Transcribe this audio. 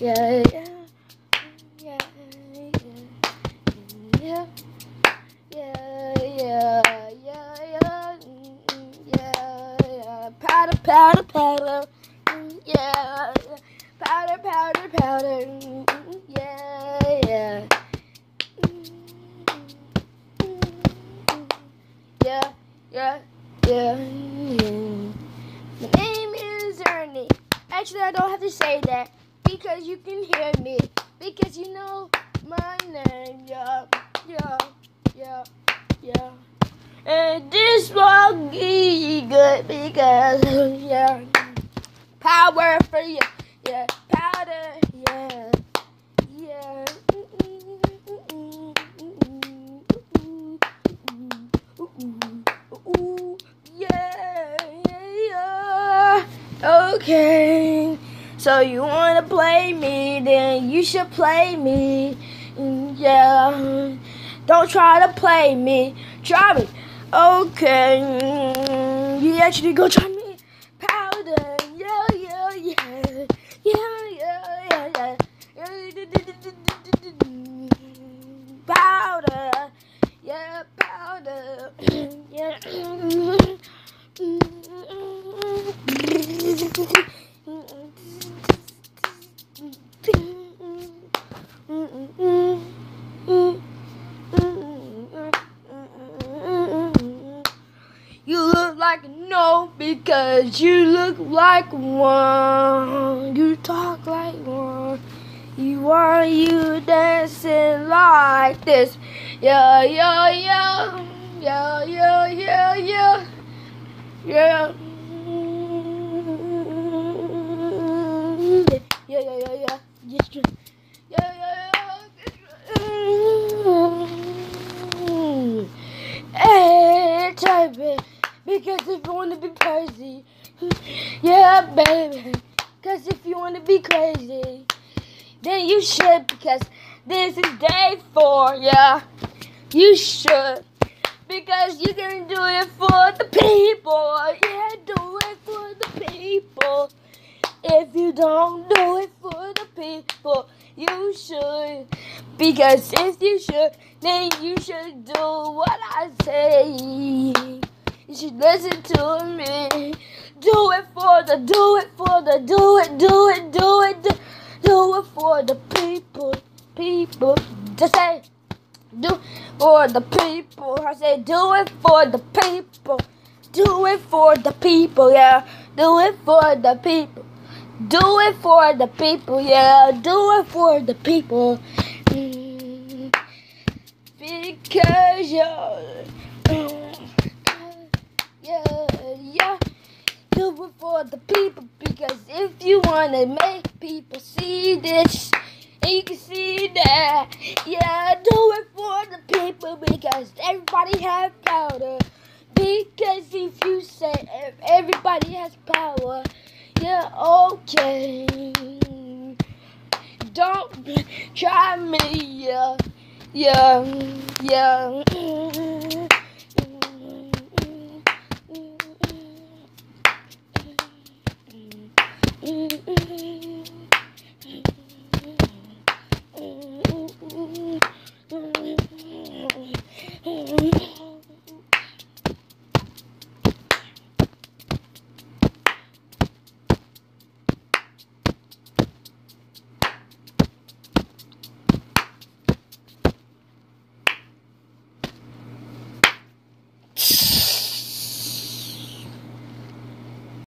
yeah, yeah, yeah, yeah, yeah, yeah, powder, powder, powder, yeah, powder, powder, powder, yeah, yeah, yeah, yeah, yeah. My name is Ernie. Actually, I don't have to say that because you can hear me. Because you know my name. Yeah, yeah, yeah, yeah. And this will be good because, yeah. Power for you. Yeah, powder. Yeah, yeah. Yeah, yeah, yeah. Okay. So you wanna play me, then you should play me. Yeah. Don't try to play me. Try me. Okay. You actually go try me. Powder. Yeah, yeah, yeah. Yeah, yeah, yeah, yeah. Because you look like one. You talk like one. You are you dancing like this. Yeah, yeah, yeah. Yeah, yeah, yeah, yeah. Yeah. Yeah, yeah, yeah, yeah. Yes, yeah. Yeah, yeah. Hey, type it. Because if you want to be crazy, yeah, baby. Because if you want to be crazy, then you should. Because this is day four, yeah. You should. Because you can do it for the people. Yeah, do it for the people. If you don't do it for the people, you should. Because if you should, then you should do what I say. You should listen to me. Do it for the, do it for the, do it, do it, do it, do, do it for the people, people. Just say, do for the people. I say, do it for the people. Do it for the people, yeah. Do it for the people. Do it for the people, yeah. Do it for the people. Mm, Because you're. Yeah, yeah. Do it for the people because if you wanna make people see this, you can see that, yeah, do it for the people because everybody has power. Because if you say everybody has power, yeah, okay. Don't try me, yeah, yeah, yeah. Hey.